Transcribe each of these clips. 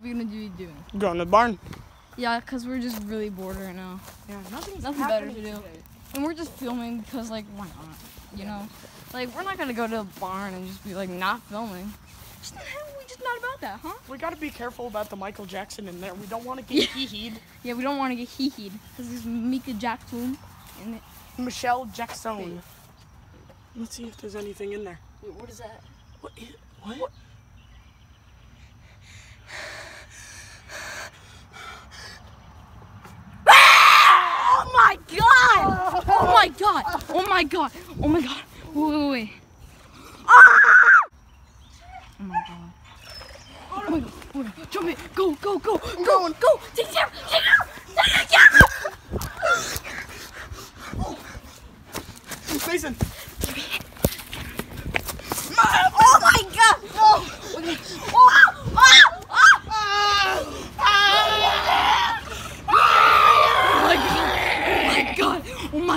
What are we gonna do doing? Go in the barn. Yeah, cause we're just really bored right now, Yeah, nothing's Nothing better to do. today. and we're just filming because like why not? You know, like we're not gonna go to the barn and just be like not filming. Just not, we just not about that, huh? We gotta be careful about the Michael Jackson in there. We don't want to get hee-heed. Yeah, we don't want to get hee heed because there's Mika Jackson in it. Michelle Jackson. Let's see if there's anything in there. Wait, what is that? What? Is, what? Oh my god! Oh my god! Oh my god! Oh my god! Wait, wait, wait. Ah! Oh my god. Oh my god. Oh my god. Jump it. Go, go, go. Go, go. Take care. Take care. Take care. Mason. Oh my god. Oh. Okay. Oh. Ah. Ah. Oh my god. Oh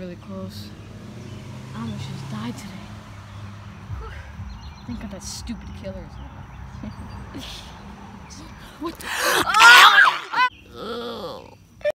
really close. I almost just died today. Think of that stupid killer. what the?